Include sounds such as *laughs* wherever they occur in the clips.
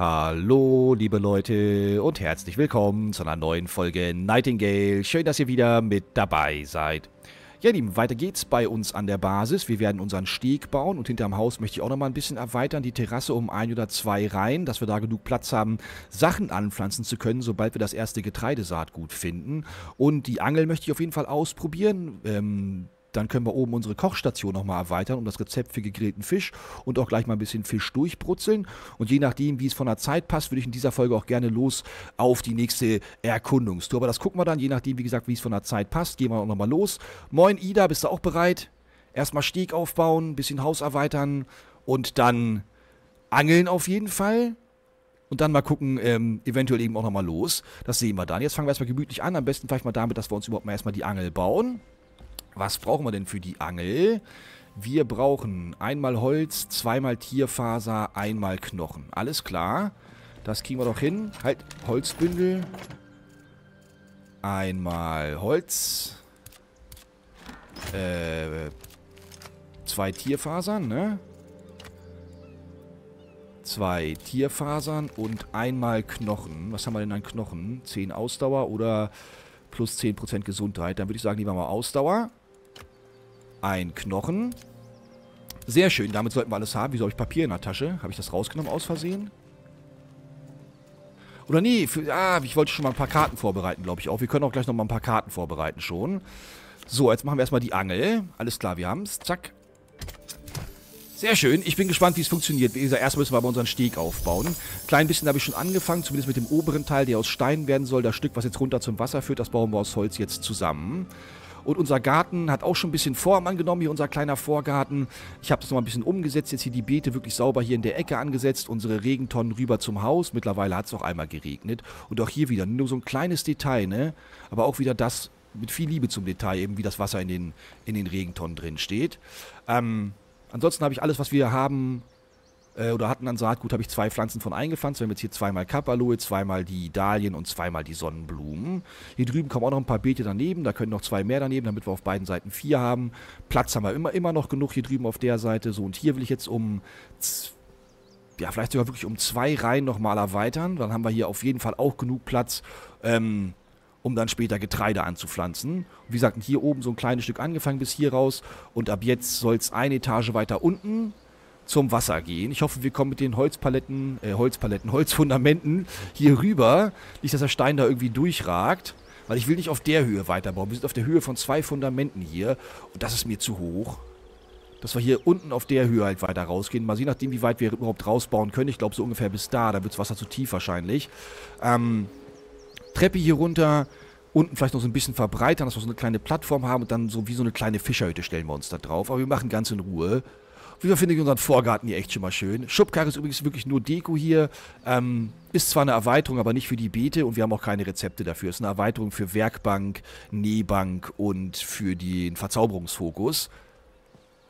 Hallo, liebe Leute und herzlich willkommen zu einer neuen Folge Nightingale. Schön, dass ihr wieder mit dabei seid. Ja, Lieben, weiter geht's bei uns an der Basis. Wir werden unseren Steg bauen und hinterm Haus möchte ich auch nochmal ein bisschen erweitern, die Terrasse um ein oder zwei Reihen, dass wir da genug Platz haben, Sachen anpflanzen zu können, sobald wir das erste Getreidesaatgut finden. Und die Angel möchte ich auf jeden Fall ausprobieren. Ähm, dann können wir oben unsere Kochstation nochmal erweitern um das Rezept für gegrillten Fisch und auch gleich mal ein bisschen Fisch durchbrutzeln. Und je nachdem, wie es von der Zeit passt, würde ich in dieser Folge auch gerne los auf die nächste Erkundungstour. Aber das gucken wir dann, je nachdem, wie gesagt, wie es von der Zeit passt. Gehen wir auch nochmal los. Moin Ida, bist du auch bereit? Erstmal Steg aufbauen, bisschen Haus erweitern und dann angeln auf jeden Fall. Und dann mal gucken, ähm, eventuell eben auch nochmal los. Das sehen wir dann. Jetzt fangen wir erstmal gemütlich an. Am besten vielleicht mal damit, dass wir uns überhaupt mal erstmal die Angel bauen. Was brauchen wir denn für die Angel? Wir brauchen einmal Holz, zweimal Tierfaser, einmal Knochen. Alles klar. Das kriegen wir doch hin. Halt, Holzbündel. Einmal Holz. Äh, zwei Tierfasern, ne? Zwei Tierfasern und einmal Knochen. Was haben wir denn an Knochen? 10 Ausdauer oder plus 10% Gesundheit. Dann würde ich sagen, nehmen wir mal Ausdauer. Ein Knochen. Sehr schön, damit sollten wir alles haben. Wieso habe ich Papier in der Tasche? Habe ich das rausgenommen aus Versehen? Oder nee, für, ah, ich wollte schon mal ein paar Karten vorbereiten, glaube ich auch. Wir können auch gleich noch mal ein paar Karten vorbereiten schon. So, jetzt machen wir erstmal die Angel. Alles klar, wir haben es. Zack. Sehr schön. Ich bin gespannt, wie es funktioniert. Wie gesagt, erstmal müssen wir aber unseren Steg aufbauen. Klein bisschen habe ich schon angefangen, zumindest mit dem oberen Teil, der aus Stein werden soll. Das Stück, was jetzt runter zum Wasser führt, das bauen wir aus Holz jetzt zusammen. Und unser Garten hat auch schon ein bisschen Form angenommen, hier unser kleiner Vorgarten. Ich habe das nochmal ein bisschen umgesetzt, jetzt hier die Beete wirklich sauber hier in der Ecke angesetzt, unsere Regentonnen rüber zum Haus. Mittlerweile hat es auch einmal geregnet. Und auch hier wieder nur so ein kleines Detail, ne? Aber auch wieder das mit viel Liebe zum Detail, eben wie das Wasser in den, in den Regentonnen drin steht. Ähm, ansonsten habe ich alles, was wir haben, äh, oder hatten an Saatgut, habe ich zwei Pflanzen von eingepflanzt. Wir haben jetzt hier zweimal Kapaloe, zweimal die Dahlien und zweimal die Sonnenblumen. Hier drüben kommen auch noch ein paar Beete daneben. Da können noch zwei mehr daneben, damit wir auf beiden Seiten vier haben. Platz haben wir immer, immer noch genug hier drüben auf der Seite. So, und hier will ich jetzt um ja, vielleicht sogar wirklich um zwei Reihen nochmal erweitern. Dann haben wir hier auf jeden Fall auch genug Platz, ähm, um dann später Getreide anzupflanzen. Wie gesagt, hier oben so ein kleines Stück angefangen bis hier raus. Und ab jetzt soll es eine Etage weiter unten zum Wasser gehen. Ich hoffe, wir kommen mit den Holzpaletten, äh, Holzpaletten, Holzfundamenten hier rüber. Nicht, dass der Stein da irgendwie durchragt. Weil ich will nicht auf der Höhe weiterbauen. Wir sind auf der Höhe von zwei Fundamenten hier. Und das ist mir zu hoch. Dass wir hier unten auf der Höhe halt weiter rausgehen. Mal sehen, nachdem, wie weit wir überhaupt rausbauen können. Ich glaube, so ungefähr bis da. Da wird das Wasser zu tief wahrscheinlich. Ähm, Treppe hier runter. Unten vielleicht noch so ein bisschen verbreitern, dass wir so eine kleine Plattform haben. Und dann so wie so eine kleine Fischerhütte stellen wir uns da drauf. Aber wir machen ganz in Ruhe. Fall finde ich unseren Vorgarten hier echt schon mal schön. Schubkarre ist übrigens wirklich nur Deko hier. Ähm, ist zwar eine Erweiterung, aber nicht für die Beete und wir haben auch keine Rezepte dafür. Ist eine Erweiterung für Werkbank, Nähbank und für den Verzauberungsfokus.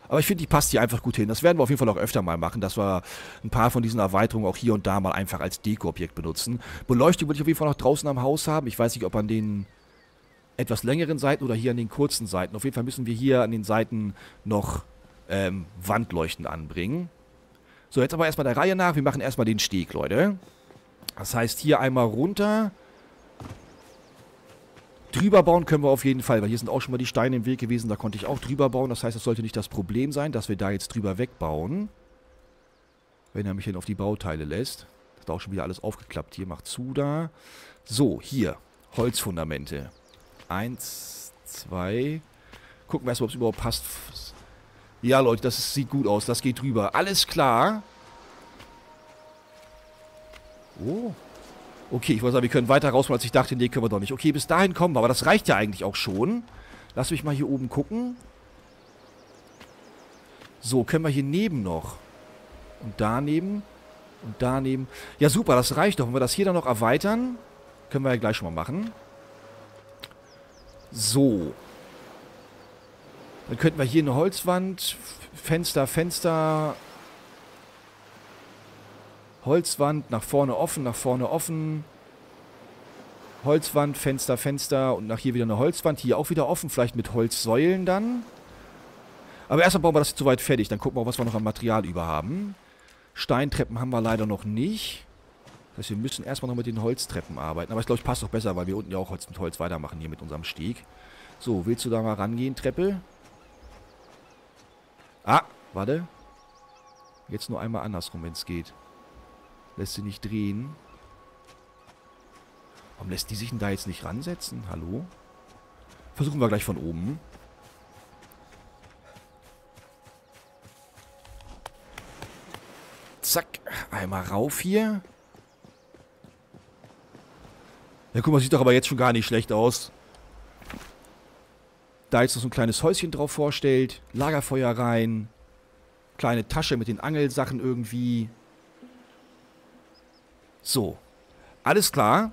Aber ich finde, die passt hier einfach gut hin. Das werden wir auf jeden Fall auch öfter mal machen, dass wir ein paar von diesen Erweiterungen auch hier und da mal einfach als Deko-Objekt benutzen. Beleuchtung würde ich auf jeden Fall noch draußen am Haus haben. Ich weiß nicht, ob an den etwas längeren Seiten oder hier an den kurzen Seiten. Auf jeden Fall müssen wir hier an den Seiten noch ähm, Wandleuchten anbringen. So, jetzt aber erstmal der Reihe nach. Wir machen erstmal den Steg, Leute. Das heißt, hier einmal runter. Drüber bauen können wir auf jeden Fall, weil hier sind auch schon mal die Steine im Weg gewesen. Da konnte ich auch drüber bauen. Das heißt, das sollte nicht das Problem sein, dass wir da jetzt drüber wegbauen. Wenn er mich hin auf die Bauteile lässt. Das Ist auch schon wieder alles aufgeklappt. Hier macht zu da. So, hier. Holzfundamente. Eins, zwei. Gucken wir erstmal, ob es überhaupt passt. Ja, Leute, das sieht gut aus. Das geht drüber. Alles klar. Oh. Okay, ich wollte sagen, wir können weiter rausmachen, als ich dachte. Nee, können wir doch nicht. Okay, bis dahin kommen wir. Aber das reicht ja eigentlich auch schon. Lass mich mal hier oben gucken. So, können wir hier neben noch. Und daneben. Und daneben. Ja, super, das reicht doch. Wenn wir das hier dann noch erweitern, können wir ja gleich schon mal machen. So. Dann könnten wir hier eine Holzwand, Fenster, Fenster, Holzwand, nach vorne offen, nach vorne offen. Holzwand, Fenster, Fenster und nach hier wieder eine Holzwand. Hier auch wieder offen, vielleicht mit Holzsäulen dann. Aber erstmal bauen wir das jetzt soweit fertig. Dann gucken wir, was wir noch an Material über haben. Steintreppen haben wir leider noch nicht. Das heißt, wir müssen erstmal noch mit den Holztreppen arbeiten. Aber ich glaube, ich passt doch besser, weil wir unten ja auch Holz mit Holz weitermachen hier mit unserem Steg. So, willst du da mal rangehen, Treppe? Ah, warte. Jetzt nur einmal andersrum, wenn es geht. Lässt sie nicht drehen. Warum lässt die sich denn da jetzt nicht ransetzen? Hallo? Versuchen wir gleich von oben. Zack. Einmal rauf hier. Ja, guck mal, sieht doch aber jetzt schon gar nicht schlecht aus. Da jetzt noch so ein kleines Häuschen drauf vorstellt. Lagerfeuer rein. Kleine Tasche mit den Angelsachen irgendwie. So. Alles klar.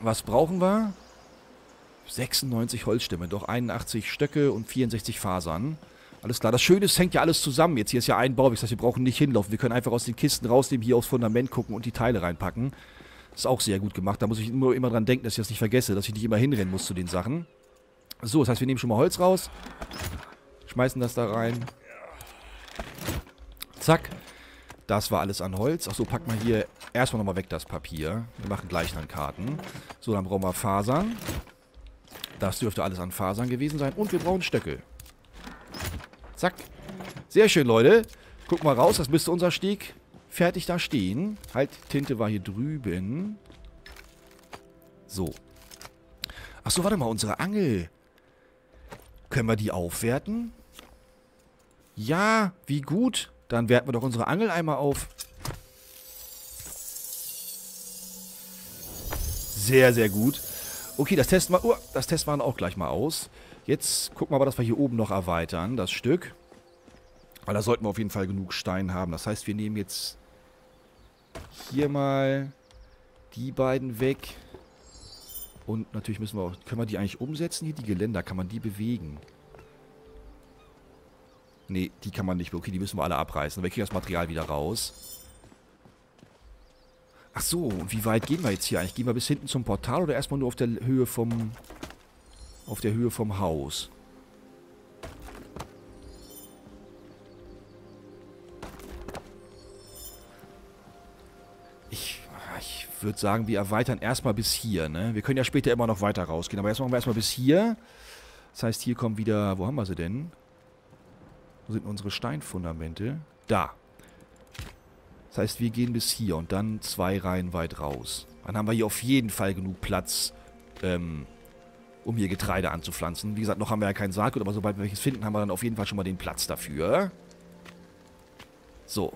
Was brauchen wir? 96 Holzstämme, doch 81 Stöcke und 64 Fasern. Alles klar. Das Schöne ist, hängt ja alles zusammen. Jetzt hier ist ja ein Bau. Das heißt, wir brauchen nicht hinlaufen. Wir können einfach aus den Kisten rausnehmen, hier aufs Fundament gucken und die Teile reinpacken. Ist auch sehr gut gemacht. Da muss ich immer, immer dran denken, dass ich das nicht vergesse, dass ich nicht immer hinrennen muss zu den Sachen. So, das heißt, wir nehmen schon mal Holz raus. Schmeißen das da rein. Zack. Das war alles an Holz. Achso, pack mal hier erstmal nochmal weg das Papier. Wir machen gleich dann Karten. So, dann brauchen wir Fasern. Das dürfte alles an Fasern gewesen sein. Und wir brauchen Stöcke. Zack. Sehr schön, Leute. Guck mal raus, das müsste unser Steg fertig da stehen. Halt, Tinte war hier drüben. So. Achso, warte mal, unsere Angel. Können wir die aufwerten? Ja, wie gut. Dann werten wir doch unsere Angel einmal auf. Sehr, sehr gut. Okay, das testen wir, uh, das testen wir auch gleich mal aus. Jetzt gucken wir aber, dass wir hier oben noch erweitern, das Stück. Weil da sollten wir auf jeden Fall genug Stein haben. Das heißt, wir nehmen jetzt hier mal die beiden weg. Und natürlich müssen wir auch... Können wir die eigentlich umsetzen hier? Die Geländer, kann man die bewegen? Nee, die kann man nicht. Okay, die müssen wir alle abreißen. Wir kriegen das Material wieder raus. Ach so, und wie weit gehen wir jetzt hier eigentlich? Gehen wir bis hinten zum Portal oder erstmal nur auf der Höhe vom... Auf der Höhe vom Haus? Würde sagen, wir erweitern erstmal bis hier, ne? Wir können ja später immer noch weiter rausgehen, aber jetzt machen wir erstmal bis hier. Das heißt, hier kommen wieder... Wo haben wir sie denn? Wo sind unsere Steinfundamente? Da. Das heißt, wir gehen bis hier und dann zwei Reihen weit raus. Dann haben wir hier auf jeden Fall genug Platz, ähm, um hier Getreide anzupflanzen. Wie gesagt, noch haben wir ja kein Saatgut, aber sobald wir welches finden, haben wir dann auf jeden Fall schon mal den Platz dafür. So.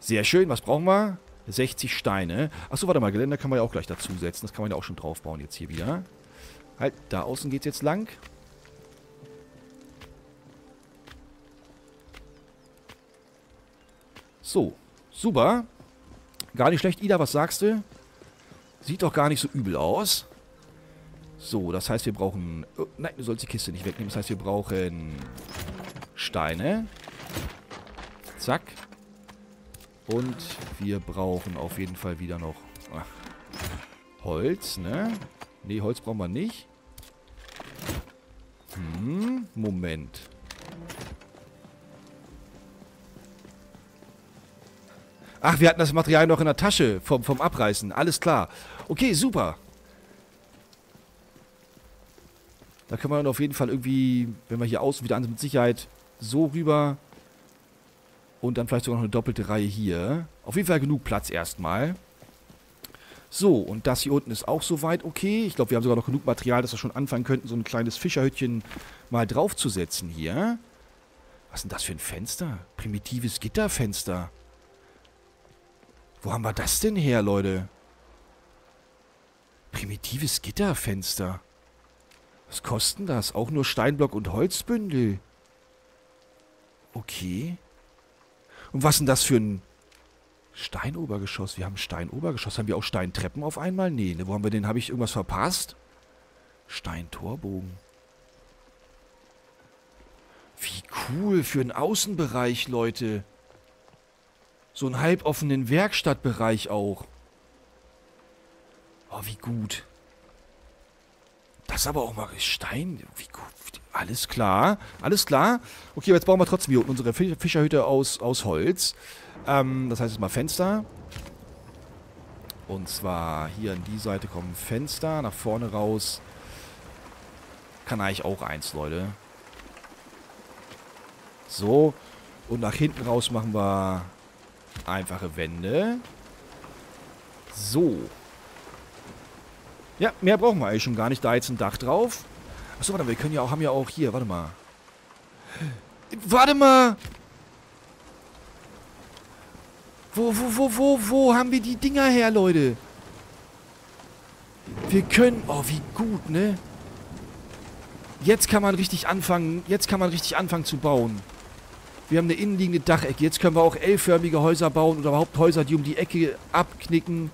Sehr schön, was brauchen wir? 60 Steine. Achso, warte mal, Geländer kann man ja auch gleich dazusetzen. Das kann man ja auch schon draufbauen jetzt hier wieder. Halt, da außen geht es jetzt lang. So, super. Gar nicht schlecht. Ida, was sagst du? Sieht doch gar nicht so übel aus. So, das heißt, wir brauchen... Oh, nein, du sollst die Kiste nicht wegnehmen. Das heißt, wir brauchen Steine. Zack. Und wir brauchen auf jeden Fall wieder noch ach, Holz, ne? Ne, Holz brauchen wir nicht. Hm, Moment. Ach, wir hatten das Material noch in der Tasche vom, vom Abreißen. Alles klar. Okay, super. Da können wir dann auf jeden Fall irgendwie, wenn wir hier außen wieder an mit Sicherheit so rüber und dann vielleicht sogar noch eine doppelte Reihe hier. Auf jeden Fall genug Platz erstmal. So, und das hier unten ist auch soweit okay. Ich glaube, wir haben sogar noch genug Material, dass wir schon anfangen könnten, so ein kleines Fischerhütchen mal draufzusetzen hier. Was ist denn das für ein Fenster? Primitives Gitterfenster. Wo haben wir das denn her, Leute? Primitives Gitterfenster. Was kosten das? Auch nur Steinblock und Holzbündel. Okay. Und was denn das für ein Steinobergeschoss? Wir haben Steinobergeschoss. Haben wir auch Steintreppen auf einmal? Nee, ne? Wo haben wir den? Habe ich irgendwas verpasst? Steintorbogen. Wie cool für einen Außenbereich, Leute. So einen halboffenen Werkstattbereich auch. Oh, wie gut. Das ist aber auch mal Stein. Wie gut. Alles klar. Alles klar. Okay, aber jetzt bauen wir trotzdem hier unten unsere Fischerhütte aus, aus Holz. Ähm, das heißt jetzt mal Fenster. Und zwar hier an die Seite kommen Fenster, nach vorne raus. Kann eigentlich auch eins, Leute. So. Und nach hinten raus machen wir einfache Wände. So. Ja, mehr brauchen wir eigentlich schon gar nicht. Da jetzt ein Dach drauf. Achso, warte, wir können ja auch, haben ja auch hier, warte mal. Warte mal! Wo, wo, wo, wo, wo haben wir die Dinger her, Leute? Wir können... Oh, wie gut, ne? Jetzt kann man richtig anfangen... Jetzt kann man richtig anfangen zu bauen. Wir haben eine innenliegende Dachecke. Jetzt können wir auch L-förmige Häuser bauen oder überhaupt Häuser, die um die Ecke abknicken.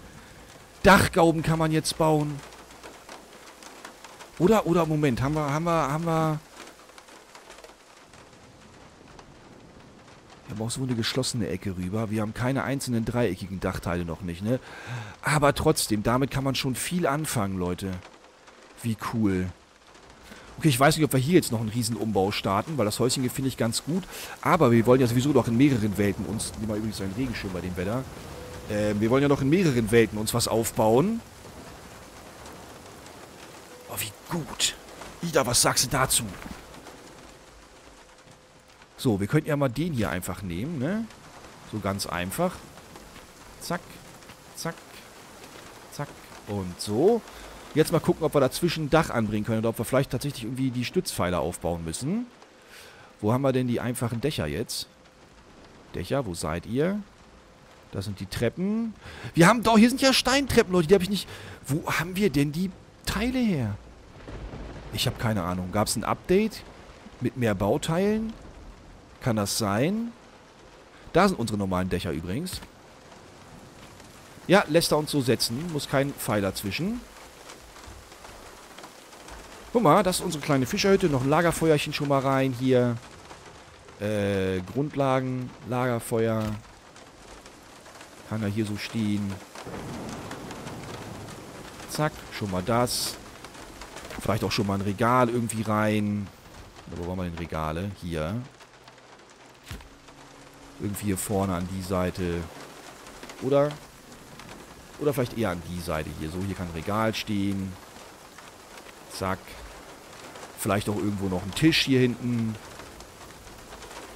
Dachgauben kann man jetzt bauen. Oder, oder, Moment, haben wir, haben wir, haben wir... Wir haben auch so eine geschlossene Ecke rüber. Wir haben keine einzelnen dreieckigen Dachteile noch nicht, ne? Aber trotzdem, damit kann man schon viel anfangen, Leute. Wie cool. Okay, ich weiß nicht, ob wir hier jetzt noch einen riesen Umbau starten, weil das Häuschen hier finde ich ganz gut. Aber wir wollen ja sowieso noch in mehreren Welten uns... Nehmen wir übrigens einen Regenschirm bei dem Wetter. Äh, wir wollen ja noch in mehreren Welten uns was aufbauen. Oh, wie gut. Ida, was sagst du dazu? So, wir könnten ja mal den hier einfach nehmen, ne? So ganz einfach. Zack, zack, zack und so. Jetzt mal gucken, ob wir dazwischen ein Dach anbringen können oder ob wir vielleicht tatsächlich irgendwie die Stützpfeiler aufbauen müssen. Wo haben wir denn die einfachen Dächer jetzt? Dächer, wo seid ihr? Das sind die Treppen. Wir haben doch, hier sind ja Steintreppen, Leute, die habe ich nicht... Wo haben wir denn die Teile her? Ich habe keine Ahnung. Gab es ein Update mit mehr Bauteilen? Kann das sein? Da sind unsere normalen Dächer übrigens. Ja, lässt er uns so setzen. Muss kein Pfeiler zwischen. Guck mal, das ist unsere kleine Fischerhütte. Noch ein Lagerfeuerchen schon mal rein hier. Äh, Grundlagen, Lagerfeuer. Kann er hier so stehen. Zack, schon mal das. Vielleicht auch schon mal ein Regal irgendwie rein. Wo waren wir denn Regale? Hier. Irgendwie hier vorne an die Seite. Oder? Oder vielleicht eher an die Seite hier. So, hier kann ein Regal stehen. Zack. Vielleicht auch irgendwo noch ein Tisch hier hinten.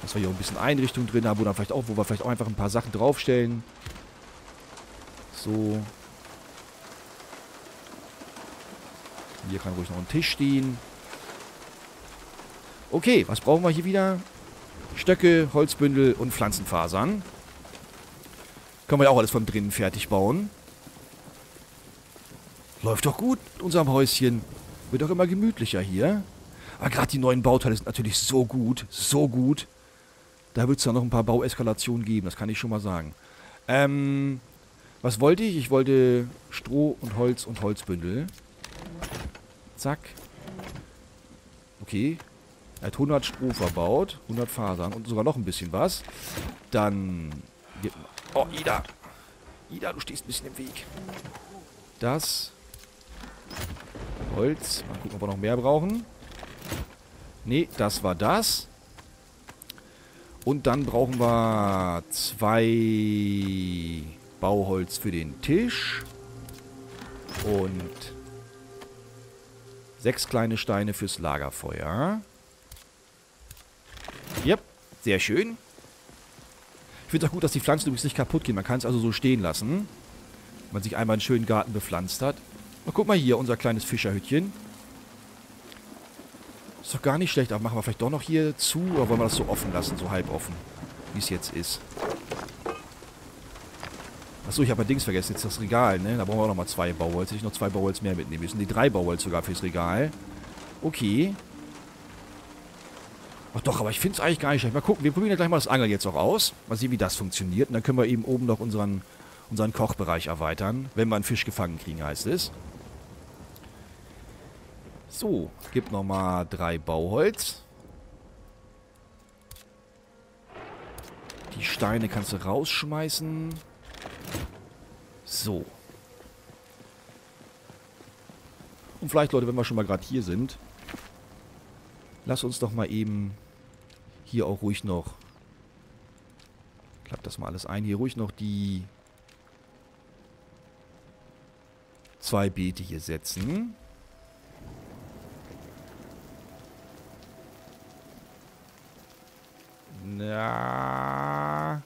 Dass wir hier auch ein bisschen Einrichtung drin haben. Oder vielleicht auch, wo wir vielleicht auch einfach ein paar Sachen draufstellen. So. Hier kann ruhig noch ein Tisch stehen. Okay, was brauchen wir hier wieder? Stöcke, Holzbündel und Pflanzenfasern. Können wir ja auch alles von drinnen fertig bauen. Läuft doch gut mit unserem Häuschen. Wird doch immer gemütlicher hier. Aber gerade die neuen Bauteile sind natürlich so gut. So gut. Da wird es ja noch ein paar Baueskalationen geben. Das kann ich schon mal sagen. Ähm, was wollte ich? Ich wollte Stroh und Holz und Holzbündel. Zack. Okay. Er hat 100 Stroh verbaut, 100 Fasern und sogar noch ein bisschen was. Dann... Oh, Ida. Ida, du stehst ein bisschen im Weg. Das. Holz. Mal gucken, ob wir noch mehr brauchen. Nee, das war das. Und dann brauchen wir zwei Bauholz für den Tisch. Und sechs kleine Steine fürs Lagerfeuer. Yep, sehr schön. Ich finde es auch gut, dass die Pflanzen übrigens nicht kaputt gehen. Man kann es also so stehen lassen. Wenn man sich einmal einen schönen Garten bepflanzt hat. Na, guck mal hier, unser kleines Fischerhütchen. Ist doch gar nicht schlecht, aber machen wir vielleicht doch noch hier zu oder wollen wir das so offen lassen, so halb offen, wie es jetzt ist. Achso, ich habe allerdings vergessen, jetzt das Regal, ne? Da brauchen wir auch nochmal zwei Bauholz. Hätte ich noch zwei Bauholz mehr mitnehmen müssen. Die drei Bauholz sogar fürs Regal. Okay. Ach doch, aber ich finde es eigentlich gar nicht schlecht. Mal gucken, wir probieren ja gleich mal das Angeln jetzt auch aus. Mal sehen, wie das funktioniert. Und dann können wir eben oben noch unseren, unseren Kochbereich erweitern. Wenn wir einen Fisch gefangen kriegen, heißt es. So, gibt nochmal drei Bauholz. Die Steine kannst du rausschmeißen. So. Und vielleicht, Leute, wenn wir schon mal gerade hier sind, lass uns doch mal eben hier auch ruhig noch, klappt das mal alles ein, hier ruhig noch die zwei Beete hier setzen. Na.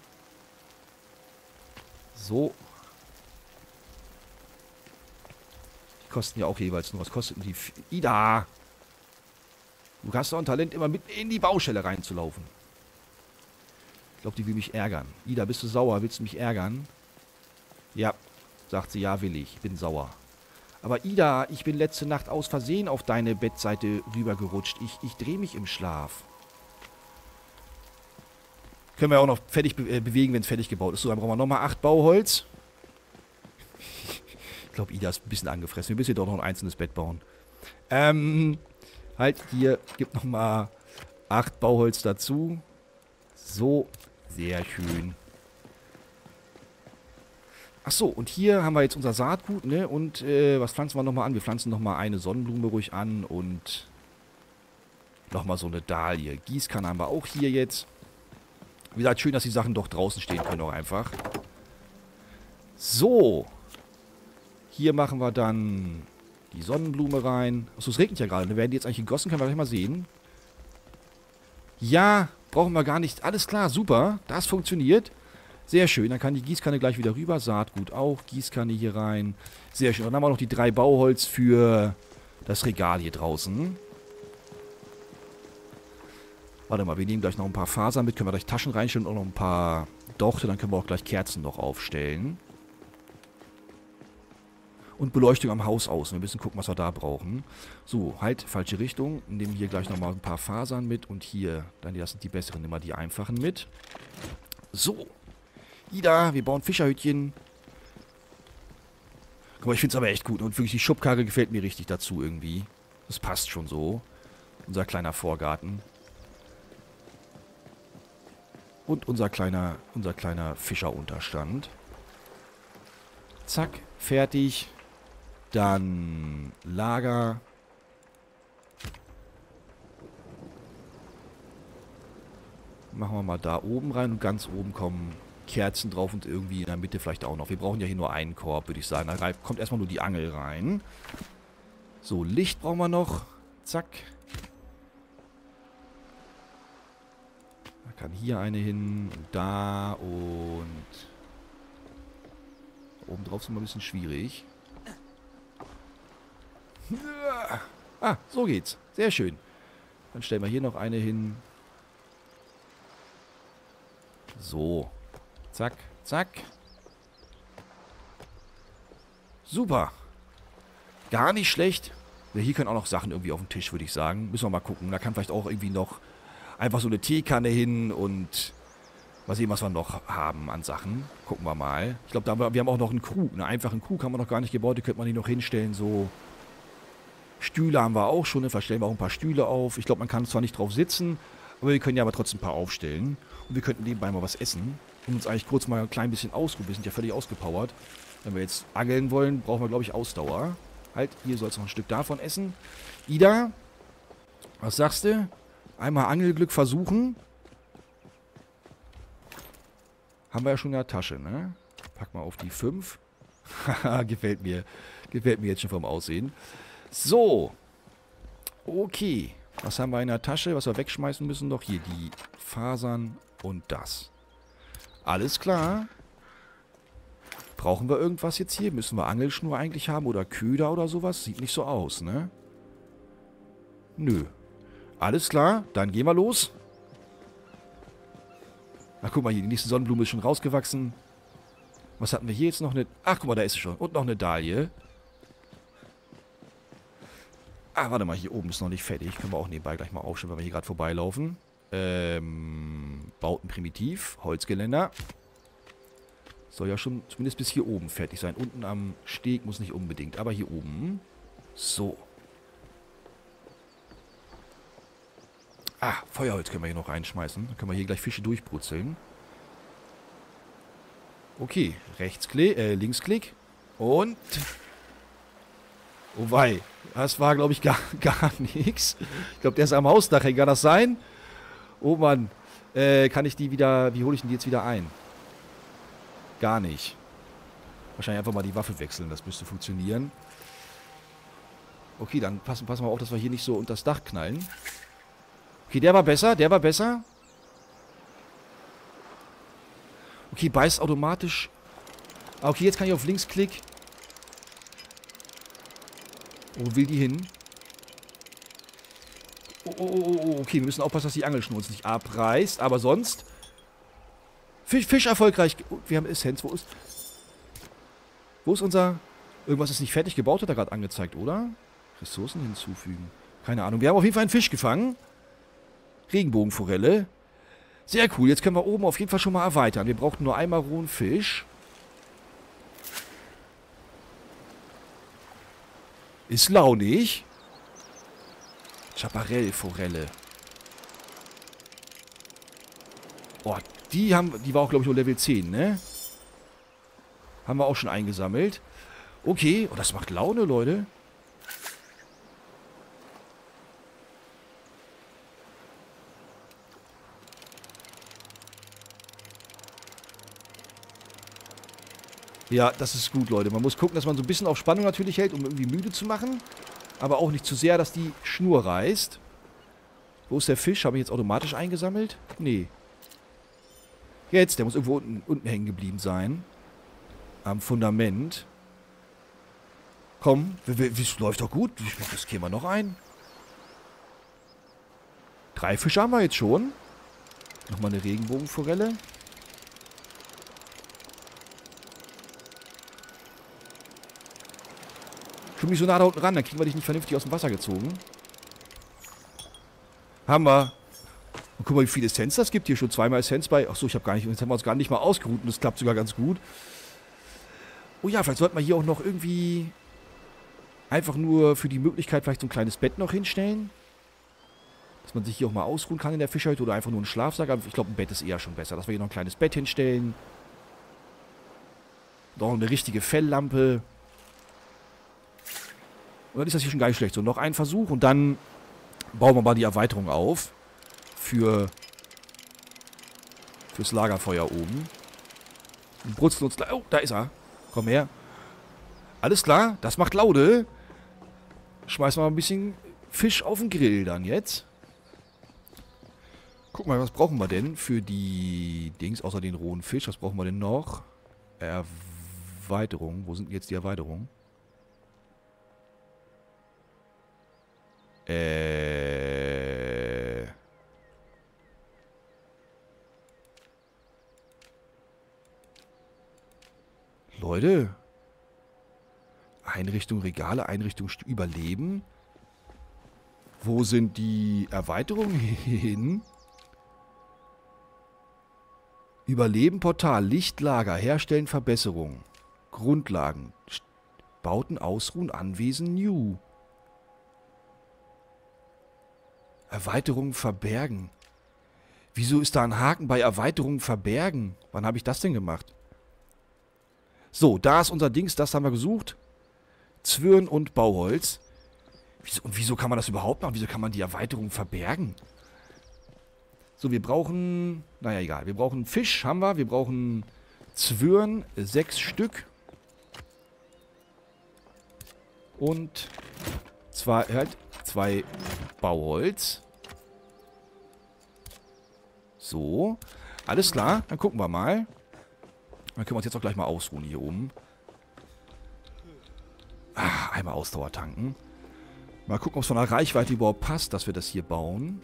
So. Kosten ja auch jeweils nur. Was kosten die? Ida! Du hast doch ein Talent, immer mit in die Baustelle reinzulaufen. Ich glaube, die will mich ärgern. Ida, bist du sauer? Willst du mich ärgern? Ja, sagt sie, ja will ich. Bin sauer. Aber Ida, ich bin letzte Nacht aus Versehen auf deine Bettseite rübergerutscht. Ich, ich drehe mich im Schlaf. Können wir auch noch fertig be äh, bewegen, wenn es fertig gebaut ist. So, dann brauchen wir nochmal acht Bauholz. Ich glaube, Ida ist ein bisschen angefressen. Wir müssen hier doch noch ein einzelnes Bett bauen. Ähm, halt, hier gibt nochmal acht Bauholz dazu. So, sehr schön. Achso, und hier haben wir jetzt unser Saatgut, ne? Und äh, was pflanzen wir nochmal an? Wir pflanzen nochmal eine Sonnenblume ruhig an und nochmal so eine Dahlie. Gießkanne haben wir auch hier jetzt. Wie gesagt, schön, dass die Sachen doch draußen stehen können auch einfach. So. Hier machen wir dann die Sonnenblume rein. Achso, es regnet ja gerade. Werden die jetzt eigentlich gegossen? Können wir gleich mal sehen. Ja, brauchen wir gar nicht. Alles klar, super. Das funktioniert. Sehr schön, dann kann die Gießkanne gleich wieder rüber. Saatgut auch, Gießkanne hier rein. Sehr schön. Dann haben wir noch die drei Bauholz für das Regal hier draußen. Warte mal, wir nehmen gleich noch ein paar Fasern mit. Können wir gleich Taschen reinstellen und noch ein paar Dochte. Dann können wir auch gleich Kerzen noch aufstellen. Und Beleuchtung am Haus außen. Wir müssen gucken, was wir da brauchen. So, halt, falsche Richtung. Nehmen hier gleich nochmal ein paar Fasern mit. Und hier, dann das sind die besseren, immer die einfachen mit. So, Ida, wir bauen Fischerhütchen. Guck mal, ich finde es aber echt gut. Und wirklich, die Schubkarre gefällt mir richtig dazu irgendwie. Das passt schon so. Unser kleiner Vorgarten. Und unser kleiner, unser kleiner Fischerunterstand. Zack, fertig. Dann Lager. Machen wir mal da oben rein und ganz oben kommen Kerzen drauf und irgendwie in der Mitte vielleicht auch noch. Wir brauchen ja hier nur einen Korb, würde ich sagen. Da kommt erstmal nur die Angel rein. So, Licht brauchen wir noch. Zack. Da kann hier eine hin, und da und... Oben drauf ist immer ein bisschen schwierig. Ah, so geht's. Sehr schön. Dann stellen wir hier noch eine hin. So. Zack, zack. Super. Gar nicht schlecht. Ja, hier können auch noch Sachen irgendwie auf den Tisch, würde ich sagen. Müssen wir mal gucken. Da kann vielleicht auch irgendwie noch einfach so eine Teekanne hin und mal sehen, was wir noch haben an Sachen. Gucken wir mal. Ich glaube, wir, haben auch noch einen Krug. Einen einfachen Krug haben wir noch gar nicht gebaut. Die könnte man hier noch hinstellen. So Stühle haben wir auch schon. Da stellen wir auch ein paar Stühle auf. Ich glaube, man kann zwar nicht drauf sitzen, aber wir können ja aber trotzdem ein paar aufstellen. Und wir könnten nebenbei mal was essen und uns eigentlich kurz mal ein klein bisschen ausruhen. Wir sind ja völlig ausgepowert. Wenn wir jetzt angeln wollen, brauchen wir, glaube ich, Ausdauer. Halt, hier sollst du noch ein Stück davon essen. Ida, was sagst du? Einmal Angelglück versuchen. Haben wir ja schon in der Tasche, ne? Pack mal auf die 5. Haha, *laughs* gefällt mir. Gefällt mir jetzt schon vom Aussehen. So. Okay. Was haben wir in der Tasche, was wir wegschmeißen müssen? Doch hier die Fasern und das. Alles klar. Brauchen wir irgendwas jetzt hier? Müssen wir Angelschnur eigentlich haben oder Köder oder sowas? Sieht nicht so aus, ne? Nö. Alles klar, dann gehen wir los. Ach, guck mal hier, die nächste Sonnenblume ist schon rausgewachsen. Was hatten wir hier jetzt noch? Eine Ach, guck mal, da ist sie schon. Und noch eine Dahlie. Ah, warte mal, hier oben ist noch nicht fertig. Können wir auch nebenbei gleich mal aufstellen, wenn wir hier gerade vorbeilaufen. Ähm, Bauten primitiv, Holzgeländer. Soll ja schon zumindest bis hier oben fertig sein. Unten am Steg muss nicht unbedingt, aber hier oben. So. Ah, Feuerholz können wir hier noch reinschmeißen. Dann können wir hier gleich Fische durchbrutzeln. Okay, Rechtsklick, äh, Linksklick. Und... Oh wei, das war, glaube ich, *laughs* gar, gar nichts. Ich glaube, der ist am Hausdach. Kann das sein? Oh Mann. Äh, kann ich die wieder... Wie hole ich denn die jetzt wieder ein? Gar nicht. Wahrscheinlich einfach mal die Waffe wechseln, das müsste funktionieren. Okay, dann passen, passen wir auf, dass wir hier nicht so unter das Dach knallen. Okay, der war besser, der war besser. Okay, beißt automatisch. Ah, okay, jetzt kann ich auf links klicken. Wo will die hin? Oh, oh, oh, oh, okay, wir müssen aufpassen, dass die Angelschnur uns nicht abreißt. Aber sonst... Fisch, Fisch erfolgreich. Oh, wir haben Essenz. Wo ist... Wo ist unser... Irgendwas ist nicht fertig gebaut, hat er gerade angezeigt, oder? Ressourcen hinzufügen. Keine Ahnung. Wir haben auf jeden Fall einen Fisch gefangen. Regenbogenforelle. Sehr cool. Jetzt können wir oben auf jeden Fall schon mal erweitern. Wir brauchten nur einmal rohen Fisch. Ist launig. Chaparell-Forelle. Oh, die haben, die war auch, glaube ich, nur Level 10, ne? Haben wir auch schon eingesammelt. Okay, oh, das macht Laune, Leute. Ja, das ist gut, Leute. Man muss gucken, dass man so ein bisschen auf Spannung natürlich hält, um irgendwie müde zu machen. Aber auch nicht zu sehr, dass die Schnur reißt. Wo ist der Fisch? Habe ich jetzt automatisch eingesammelt? Nee. Jetzt, der muss irgendwo unten, unten hängen geblieben sein. Am Fundament. Komm, das läuft doch gut. Das wir noch ein. Drei Fische haben wir jetzt schon. Nochmal eine Regenbogenforelle. Komm nicht so nah da unten ran, dann kriegen wir dich nicht vernünftig aus dem Wasser gezogen. Haben wir. Und guck mal, wie viel Essenz das gibt. Hier schon zweimal Essenz bei. Achso, ich habe gar nicht. Jetzt haben wir uns gar nicht mal ausgeruht und das klappt sogar ganz gut. Oh ja, vielleicht sollten wir hier auch noch irgendwie einfach nur für die Möglichkeit vielleicht so ein kleines Bett noch hinstellen. Dass man sich hier auch mal ausruhen kann in der Fischhütte oder einfach nur einen Schlafsack. Aber ich glaube, ein Bett ist eher schon besser. Dass wir hier noch ein kleines Bett hinstellen. Noch eine richtige Felllampe. Und dann ist das hier schon gar nicht schlecht. So, noch ein Versuch und dann bauen wir mal die Erweiterung auf. Für fürs Lagerfeuer oben. Und brutzeln uns... Oh, da ist er. Komm her. Alles klar, das macht Laude. Schmeißen wir mal ein bisschen Fisch auf den Grill dann jetzt. Guck mal, was brauchen wir denn für die Dings, außer den rohen Fisch? Was brauchen wir denn noch? Erweiterung. Wo sind jetzt die Erweiterungen? Äh. Leute. Einrichtung Regale, Einrichtung Überleben. Wo sind die Erweiterungen *laughs* hin? Überleben Portal, Lichtlager, Herstellen, Verbesserung. Grundlagen. Bauten, Ausruhen, Anwesen, New. Erweiterung verbergen. Wieso ist da ein Haken bei Erweiterung verbergen? Wann habe ich das denn gemacht? So, da ist unser Dings, das haben wir gesucht. Zwirn und Bauholz. Wieso, und wieso kann man das überhaupt machen? Wieso kann man die Erweiterung verbergen? So, wir brauchen... Naja, egal. Wir brauchen Fisch, haben wir. Wir brauchen Zwirn, sechs Stück. Und zwei, halt, zwei Bauholz. So. Alles klar, dann gucken wir mal. Dann können wir uns jetzt auch gleich mal ausruhen hier oben. Ah, einmal Ausdauer tanken. Mal gucken, ob es von der Reichweite überhaupt passt, dass wir das hier bauen.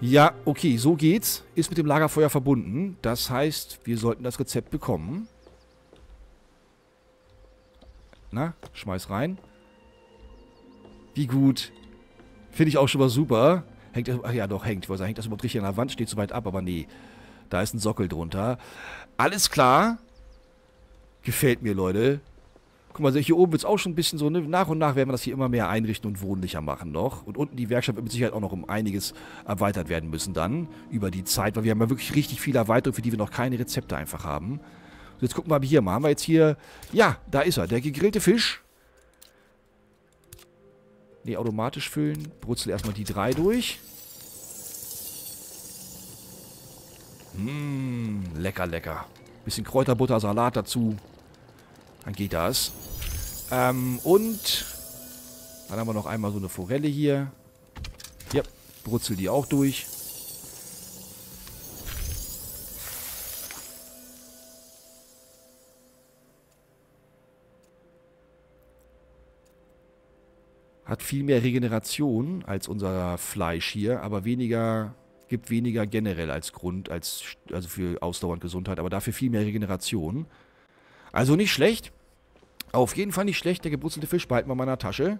Ja, okay, so geht's. Ist mit dem Lagerfeuer verbunden. Das heißt, wir sollten das Rezept bekommen. Na, schmeiß rein. Wie gut. Finde ich auch schon mal super. Hängt das, ach ja doch, hängt. Ich wollte sagen, hängt das überhaupt richtig an der Wand, steht so weit ab, aber nee. Da ist ein Sockel drunter. Alles klar. Gefällt mir, Leute. Guck mal, hier oben wird es auch schon ein bisschen so, ne? nach und nach werden wir das hier immer mehr einrichten und wohnlicher machen noch. Und unten die Werkstatt wird mit Sicherheit auch noch um einiges erweitert werden müssen dann, über die Zeit, weil wir haben ja wirklich richtig viele Erweiterungen, für die wir noch keine Rezepte einfach haben. So, jetzt gucken wir hier mal. Haben wir jetzt hier, ja, da ist er, der gegrillte Fisch. Ne, automatisch füllen. Brutzel erstmal die drei durch. Mmh, lecker, lecker. Bisschen Kräuterbutter, Salat dazu. Dann geht das. Ähm, und dann haben wir noch einmal so eine Forelle hier. Ja, brutzel die auch durch. Hat viel mehr Regeneration als unser Fleisch hier, aber weniger, gibt weniger generell als Grund, als, also für Ausdauer und Gesundheit, aber dafür viel mehr Regeneration. Also nicht schlecht. Auf jeden Fall nicht schlecht. Der gebrutzelte Fisch behalten wir in meiner Tasche.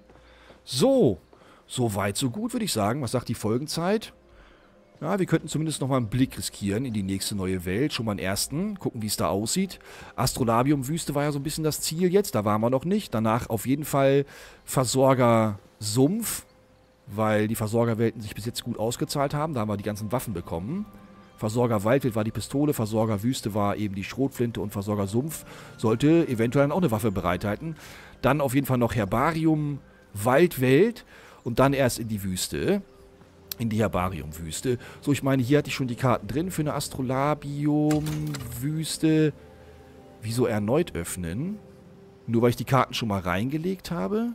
So. So weit, so gut, würde ich sagen. Was sagt die Folgenzeit? Ja, wir könnten zumindest nochmal einen Blick riskieren in die nächste neue Welt. Schon mal einen ersten. Gucken, wie es da aussieht. Astrolabium-Wüste war ja so ein bisschen das Ziel jetzt. Da waren wir noch nicht. Danach auf jeden Fall Versorger-Sumpf. Weil die Versorgerwelten sich bis jetzt gut ausgezahlt haben. Da haben wir die ganzen Waffen bekommen. Versorger Waldwild war die Pistole, Versorger Wüste war eben die Schrotflinte und Versorger Sumpf sollte eventuell auch eine Waffe bereithalten. Dann auf jeden Fall noch Herbarium, Waldwelt und dann erst in die Wüste in die Herbarium-Wüste. So, ich meine, hier hatte ich schon die Karten drin für eine Astrolabium-Wüste. Wieso erneut öffnen? Nur weil ich die Karten schon mal reingelegt habe?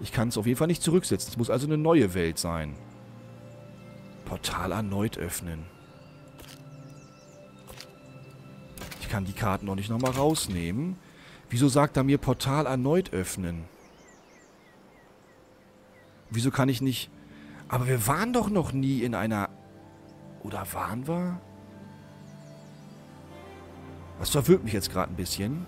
Ich kann es auf jeden Fall nicht zurücksetzen. Es muss also eine neue Welt sein. Portal erneut öffnen. Ich kann die Karten noch nicht nochmal rausnehmen. Wieso sagt er mir Portal erneut öffnen? Wieso kann ich nicht... Aber wir waren doch noch nie in einer... Oder waren wir? Das verwirrt mich jetzt gerade ein bisschen.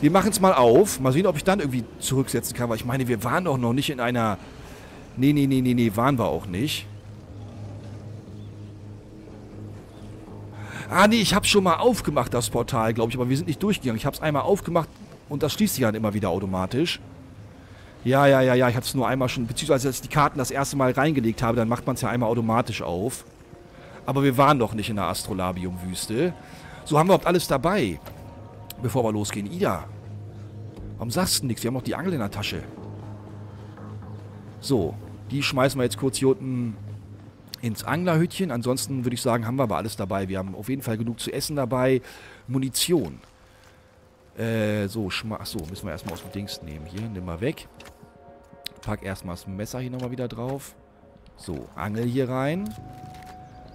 Wir machen es mal auf. Mal sehen, ob ich dann irgendwie zurücksetzen kann. Weil ich meine, wir waren doch noch nicht in einer... Nee, nee, nee, nee, nee, waren wir auch nicht. Ah, nee, ich habe schon mal aufgemacht, das Portal, glaube ich, aber wir sind nicht durchgegangen. Ich habe es einmal aufgemacht und das schließt sich dann immer wieder automatisch. Ja, ja, ja, ja, ich hatte es nur einmal schon, beziehungsweise als ich die Karten das erste Mal reingelegt habe, dann macht man es ja einmal automatisch auf. Aber wir waren doch nicht in der Astrolabium-Wüste. So, haben wir überhaupt alles dabei, bevor wir losgehen. Ida, warum sagst du nichts? Wir haben noch die Angel in der Tasche. So, die schmeißen wir jetzt kurz hier unten ins Anglerhütchen. Ansonsten würde ich sagen, haben wir aber alles dabei. Wir haben auf jeden Fall genug zu essen dabei. Munition. Äh, so, Achso, müssen wir erstmal aus dem Dings nehmen. Hier, nimm mal weg. Pack erstmal das Messer hier nochmal wieder drauf. So, Angel hier rein.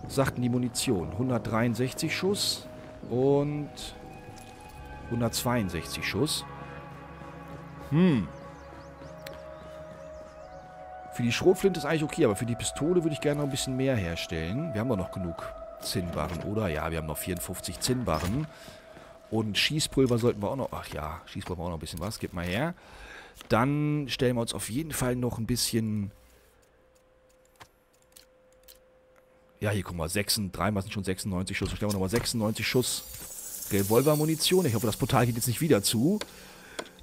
Sagten die Munition. 163 Schuss und 162 Schuss. Hm. Für die Schrotflinte ist eigentlich okay, aber für die Pistole würde ich gerne noch ein bisschen mehr herstellen. Wir haben doch noch genug Zinnbarren, oder? Ja, wir haben noch 54 Zinnbarren. Und Schießpulver sollten wir auch noch... Ach ja, Schießpulver auch noch ein bisschen was. Gib mal her. Dann stellen wir uns auf jeden Fall noch ein bisschen... Ja, hier, guck mal, 6, dreimal sind schon 96 Schuss. Stellen wir nochmal 96 Schuss Revolvermunition. Ich hoffe, das Portal geht jetzt nicht wieder zu.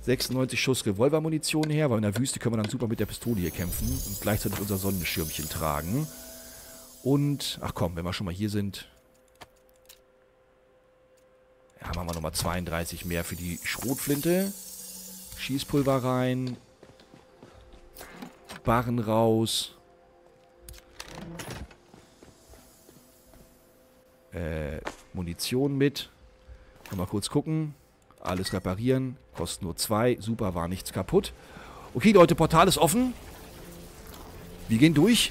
96 Schuss Revolvermunition her, weil in der Wüste können wir dann super mit der Pistole hier kämpfen und gleichzeitig unser Sonnenschirmchen tragen. Und, ach komm, wenn wir schon mal hier sind, ja, machen wir nochmal 32 mehr für die Schrotflinte. Schießpulver rein. Barren raus. Äh, Munition mit. Mal kurz gucken. Alles reparieren. Kostet nur zwei. Super, war nichts kaputt. Okay, Leute, Portal ist offen. Wir gehen durch.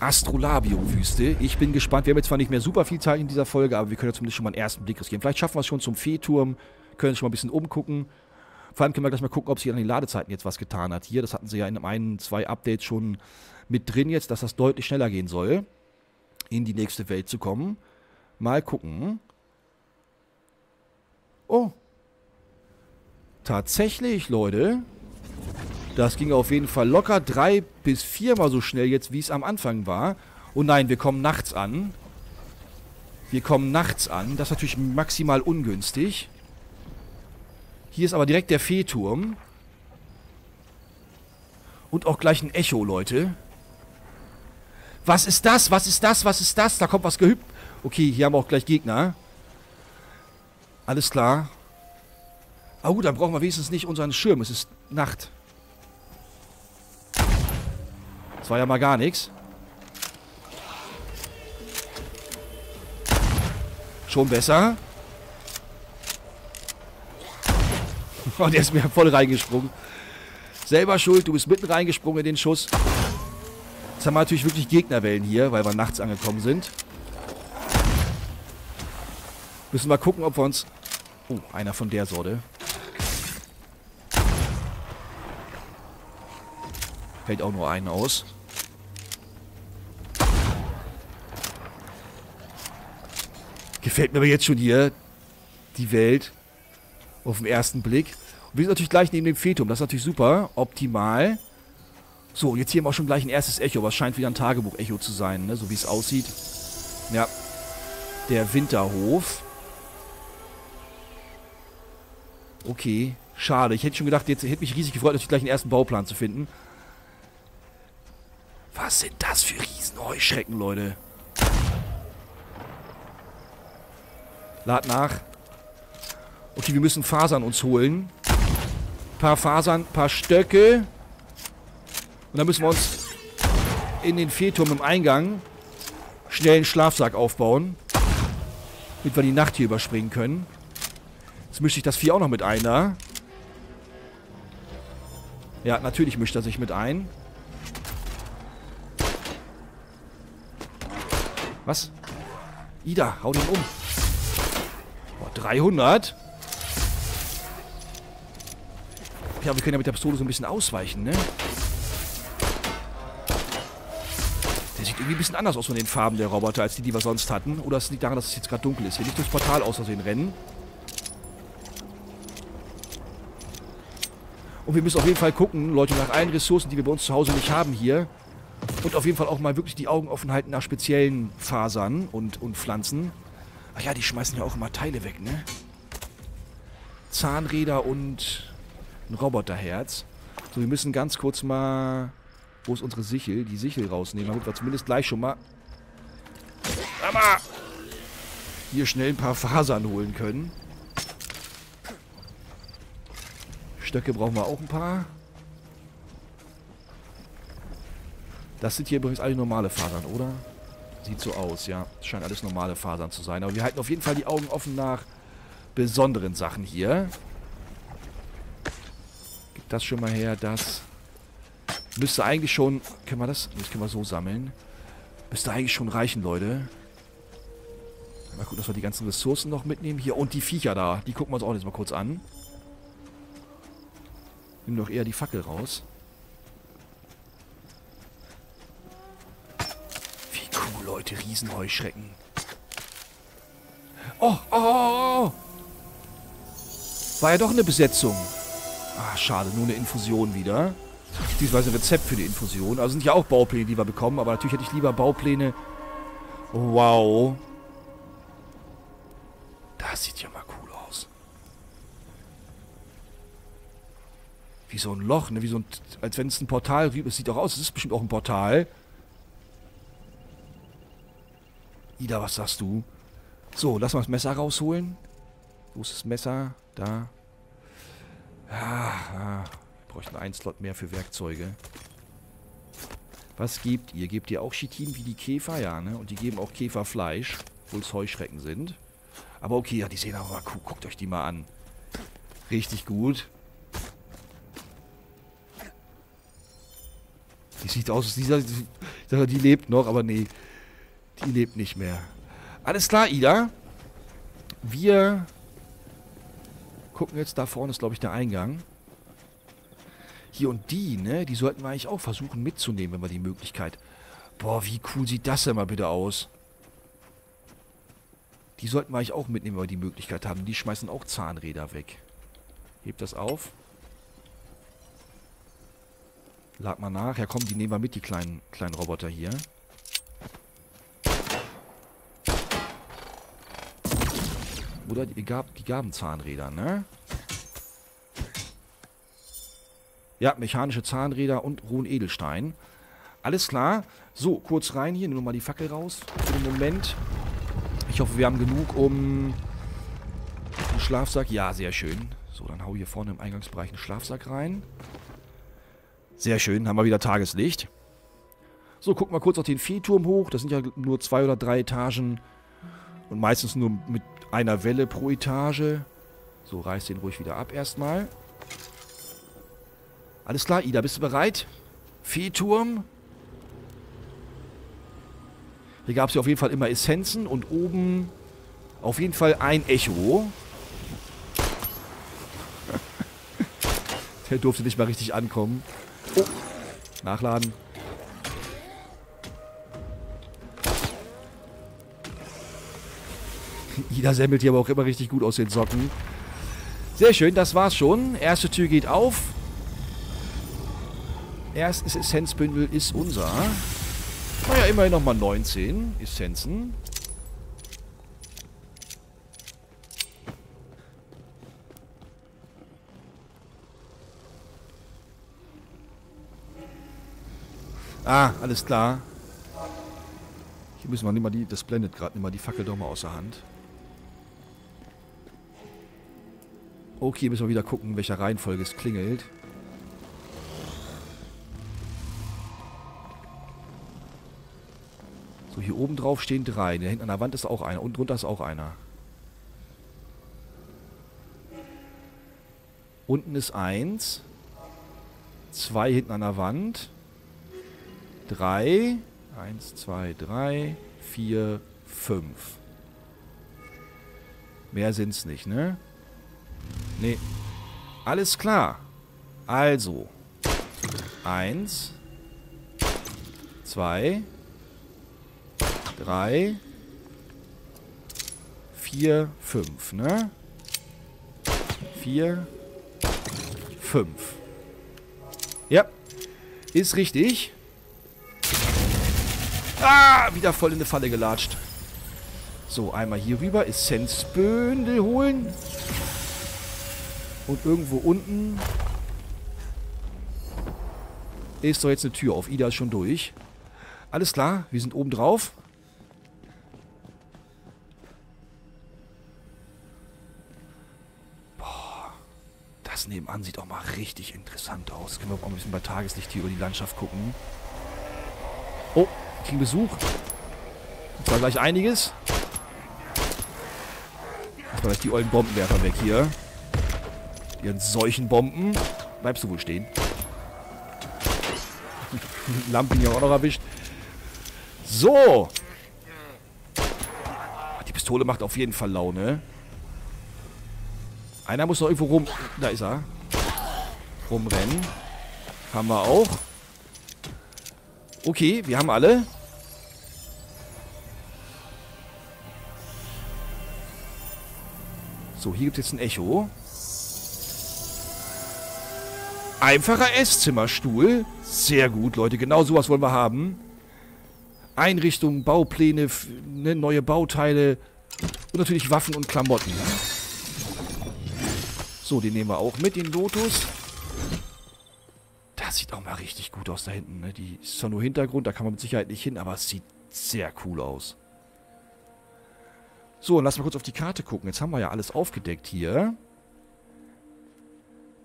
Astrolabium-Wüste. Ich bin gespannt. Wir haben jetzt zwar nicht mehr super viel Zeit in dieser Folge, aber wir können ja zumindest schon mal einen ersten Blick riskieren. Vielleicht schaffen wir es schon zum Feeturm. Können schon mal ein bisschen umgucken. Vor allem können wir gleich mal gucken, ob sich an den Ladezeiten jetzt was getan hat. Hier, das hatten sie ja in einem, zwei Updates schon mit drin jetzt, dass das deutlich schneller gehen soll, in die nächste Welt zu kommen. Mal gucken. Oh, Tatsächlich, Leute. Das ging auf jeden Fall locker drei bis viermal so schnell jetzt, wie es am Anfang war. Und nein, wir kommen nachts an. Wir kommen nachts an. Das ist natürlich maximal ungünstig. Hier ist aber direkt der Feeturm. Und auch gleich ein Echo, Leute. Was ist das? Was ist das? Was ist das? Da kommt was gehüpft. Okay, hier haben wir auch gleich Gegner. Alles klar. Ah gut, dann brauchen wir wenigstens nicht unseren Schirm. Es ist Nacht. Das war ja mal gar nichts. Schon besser. Oh, der ist mir voll reingesprungen. Selber schuld, du bist mitten reingesprungen in den Schuss. Jetzt haben wir natürlich wirklich Gegnerwellen hier, weil wir nachts angekommen sind. Müssen wir gucken, ob wir uns... Oh, einer von der Sorte. Fällt auch nur einen aus. Gefällt mir aber jetzt schon hier die Welt auf den ersten Blick. Und wir sind natürlich gleich neben dem Fetum. Das ist natürlich super. Optimal. So, jetzt hier haben wir auch schon gleich ein erstes Echo. Was scheint wieder ein Tagebuch-Echo zu sein, ne? so wie es aussieht. Ja. Der Winterhof. Okay. Schade. Ich hätte schon gedacht, jetzt hätte mich riesig gefreut, natürlich gleich einen ersten Bauplan zu finden. Was sind das für Riesenheuschrecken, Leute? Lad nach. Okay, wir müssen Fasern uns holen. Ein paar Fasern, ein paar Stöcke. Und dann müssen wir uns in den Fehlturm im Eingang schnell einen Schlafsack aufbauen. Damit wir die Nacht hier überspringen können. Jetzt mische ich das Vieh auch noch mit ein da. Ja, natürlich mischt er sich mit ein. Was? Ida, hau den um. 300. Ja, wir können ja mit der Pistole so ein bisschen ausweichen, ne? Der sieht irgendwie ein bisschen anders aus von den Farben der Roboter, als die, die wir sonst hatten. Oder es liegt daran, dass es jetzt gerade dunkel ist. Hier nicht durchs Portal aus Versehen rennen. Und wir müssen auf jeden Fall gucken, Leute, nach allen Ressourcen, die wir bei uns zu Hause nicht haben hier. Und auf jeden Fall auch mal wirklich die Augen offen halten nach speziellen Fasern und, und Pflanzen. Ach ja, die schmeißen ja auch immer Teile weg, ne? Zahnräder und ein Roboterherz. So, wir müssen ganz kurz mal... Wo ist unsere Sichel? Die Sichel rausnehmen, damit wir zumindest gleich schon mal... Aber hier schnell ein paar Fasern holen können. Stöcke brauchen wir auch ein paar. Das sind hier übrigens alle normale Fasern, oder? Sieht so aus, ja. Scheint alles normale Fasern zu sein. Aber wir halten auf jeden Fall die Augen offen nach besonderen Sachen hier. Gibt das schon mal her, das müsste eigentlich schon... Können wir das? Das können wir so sammeln. Müsste eigentlich schon reichen, Leute. Mal gucken, dass wir die ganzen Ressourcen noch mitnehmen. Hier, und die Viecher da. Die gucken wir uns auch jetzt mal kurz an. Nimm doch eher die Fackel raus. Leute, Riesenheuschrecken. Oh, oh, oh, oh. War ja doch eine Besetzung. Ah, schade, nur eine Infusion wieder. Diesmal ein Rezept für die Infusion. Also sind ja auch Baupläne, die wir bekommen, aber natürlich hätte ich lieber Baupläne. wow. Das sieht ja mal cool aus. Wie so ein Loch, ne? Wie so ein, als wenn es ein Portal Es sieht doch aus, es ist bestimmt auch ein Portal. Ida, was sagst du? So, lass mal das Messer rausholen. Wo ist das Messer? Da. Ah, ah. Wir bräuchten einen Slot mehr für Werkzeuge. Was gebt ihr? Gebt ihr auch Chitin wie die Käfer? Ja, ne? Und die geben auch Käferfleisch, obwohl es Heuschrecken sind. Aber okay, ja, die sehen aber mal cool. Guckt euch die mal an. Richtig gut. Die sieht aus, dieser, die lebt noch, aber nee. Die lebt nicht mehr. Alles klar, Ida. Wir gucken jetzt, da vorne ist, glaube ich, der Eingang. Hier und die, ne, die sollten wir eigentlich auch versuchen mitzunehmen, wenn wir die Möglichkeit... Boah, wie cool sieht das denn mal bitte aus? Die sollten wir eigentlich auch mitnehmen, wenn wir die Möglichkeit haben. Die schmeißen auch Zahnräder weg. Hebt das auf. Lad mal nach. Ja komm, die nehmen wir mit, die kleinen, kleinen Roboter hier. Oder die, Gab die Gabenzahnräder, ne? Ja, mechanische Zahnräder und rohen Edelstein. Alles klar. So, kurz rein hier. Nimm mal die Fackel raus. Für den Moment. Ich hoffe, wir haben genug, um einen Schlafsack. Ja, sehr schön. So, dann hau hier vorne im Eingangsbereich einen Schlafsack rein. Sehr schön. Haben wir wieder Tageslicht. So, gucken wir kurz auf den Viehturm hoch. Das sind ja nur zwei oder drei Etagen. Und meistens nur mit einer Welle pro Etage. So, reiß den ruhig wieder ab erstmal. Alles klar, Ida, bist du bereit? Viehturm. Hier gab es ja auf jeden Fall immer Essenzen und oben auf jeden Fall ein Echo. *laughs* Der durfte nicht mal richtig ankommen. Oh. Nachladen. Ida semmelt hier aber auch immer richtig gut aus den Socken. Sehr schön, das war's schon. Erste Tür geht auf. Erstes Essenzbündel ist unser. Naja, immerhin nochmal 19 Essenzen. Ah, alles klar. Hier müssen wir nicht mal die, das blendet gerade nicht mal die Fackel doch mal aus der Hand. Okay, müssen wir wieder gucken, in welcher Reihenfolge es klingelt. So, hier oben drauf stehen drei. Da hinten an der Wand ist auch einer. Und drunter ist auch einer. Unten ist eins. Zwei hinten an der Wand. Drei. Eins, zwei, drei, vier, fünf. Mehr sind's nicht, ne? Nee. Alles klar. Also. Eins. Zwei. Drei. Vier, fünf, ne? Vier. Fünf. Ja. Ist richtig. Ah, wieder voll in eine Falle gelatscht. So, einmal hier rüber. Essenzbündel holen. Und irgendwo unten ist doch jetzt eine Tür auf. Ida ist schon durch. Alles klar, wir sind oben drauf. Boah, das nebenan sieht auch mal richtig interessant aus. Können wir auch ein bisschen bei Tageslicht hier über die Landschaft gucken. Oh, kriegen Besuch. Und zwar gleich einiges. Lass mal gleich die ollen Bombenwerfer weg hier. Ihren solchen Bomben. Bleibst du wohl stehen. *laughs* Lampen hier auch noch erwischt. So. Die Pistole macht auf jeden Fall Laune. Einer muss noch irgendwo rum... Da ist er. Rumrennen. Haben wir auch. Okay, wir haben alle. So, hier gibt es jetzt ein Echo. Einfacher Esszimmerstuhl. Sehr gut, Leute. Genau sowas wollen wir haben. Einrichtung, Baupläne, ne, neue Bauteile und natürlich Waffen und Klamotten. So, den nehmen wir auch mit, den Lotus. Das sieht auch mal richtig gut aus da hinten. Ne? Die ist zwar nur Hintergrund, da kann man mit Sicherheit nicht hin, aber es sieht sehr cool aus. So, und lass mal kurz auf die Karte gucken. Jetzt haben wir ja alles aufgedeckt hier.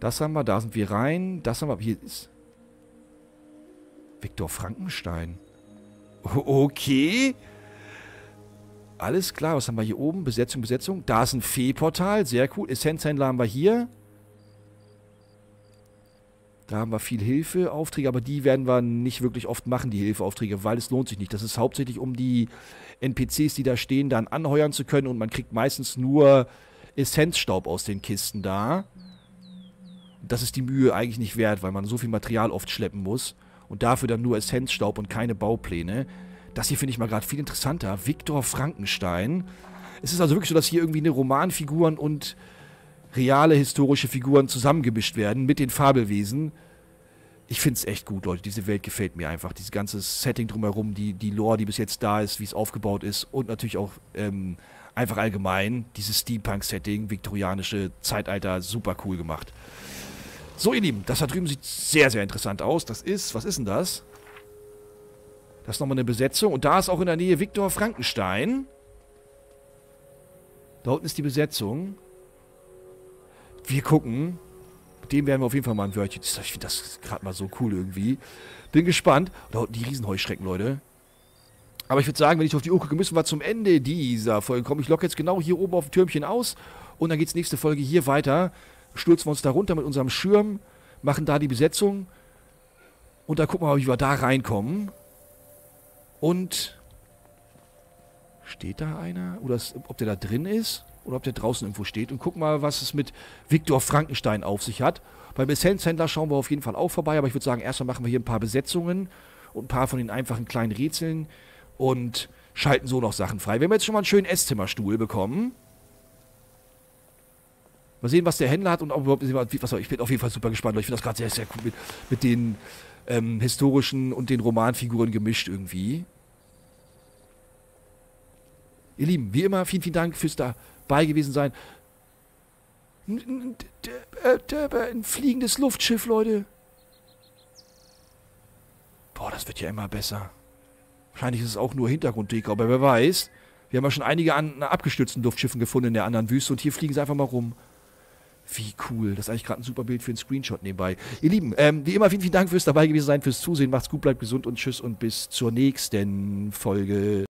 Das haben wir, da sind wir rein. Das haben wir, hier ist... Viktor Frankenstein. Okay. Alles klar, was haben wir hier oben? Besetzung, Besetzung. Da ist ein Fee-Portal, sehr cool. Essenzhändler haben wir hier. Da haben wir viel Hilfeaufträge, aber die werden wir nicht wirklich oft machen, die Hilfeaufträge, weil es lohnt sich nicht. Das ist hauptsächlich, um die NPCs, die da stehen, dann anheuern zu können und man kriegt meistens nur Essenzstaub aus den Kisten da das ist die Mühe eigentlich nicht wert, weil man so viel Material oft schleppen muss und dafür dann nur Essenzstaub und keine Baupläne. Das hier finde ich mal gerade viel interessanter. Viktor Frankenstein. Es ist also wirklich so, dass hier irgendwie eine Romanfiguren und reale historische Figuren zusammengemischt werden mit den Fabelwesen. Ich finde es echt gut, Leute. Diese Welt gefällt mir einfach. Dieses ganze Setting drumherum, die, die Lore, die bis jetzt da ist, wie es aufgebaut ist und natürlich auch ähm, einfach allgemein dieses Steampunk-Setting, viktorianische Zeitalter, super cool gemacht. So, ihr Lieben, das da drüben sieht sehr, sehr interessant aus. Das ist, was ist denn das? Das ist nochmal eine Besetzung. Und da ist auch in der Nähe Viktor Frankenstein. Da unten ist die Besetzung. Wir gucken. Mit dem werden wir auf jeden Fall mal ein Wörtchen. Ich finde das gerade mal so cool irgendwie. Bin gespannt. Da unten die Riesenheuschrecken, Leute. Aber ich würde sagen, wenn ich auf die Uhr gucke, müssen wir zum Ende dieser Folge kommen. Ich locke jetzt genau hier oben auf dem Türmchen aus. Und dann geht es nächste Folge hier weiter. Stürzen wir uns da runter mit unserem Schirm. Machen da die Besetzung. Und dann gucken wir mal, wie wir da reinkommen. Und steht da einer? Oder ist, ob der da drin ist? Oder ob der draußen irgendwo steht? Und gucken mal, was es mit Viktor Frankenstein auf sich hat. Beim Essenshändler schauen wir auf jeden Fall auch vorbei. Aber ich würde sagen, erstmal machen wir hier ein paar Besetzungen. Und ein paar von den einfachen kleinen Rätseln. Und schalten so noch Sachen frei. Wir haben jetzt schon mal einen schönen Esszimmerstuhl bekommen. Mal sehen, was der Händler hat und ob überhaupt was Ich bin auf jeden Fall super gespannt. Ich finde das gerade sehr, sehr cool mit, mit den ähm, historischen und den Romanfiguren gemischt irgendwie. Ihr Lieben, wie immer, vielen, vielen Dank fürs dabei gewesen sein. Ein, ein fliegendes Luftschiff, Leute. Boah, das wird ja immer besser. Wahrscheinlich ist es auch nur Hintergrunddeko, aber wer weiß. Wir haben ja schon einige an abgestürzten Luftschiffen gefunden in der anderen Wüste und hier fliegen sie einfach mal rum. Wie cool. Das ist eigentlich gerade ein super Bild für einen Screenshot nebenbei. Ihr Lieben, ähm, wie immer, vielen, vielen Dank fürs dabei gewesen sein, fürs Zusehen. Macht's gut, bleibt gesund und tschüss und bis zur nächsten Folge.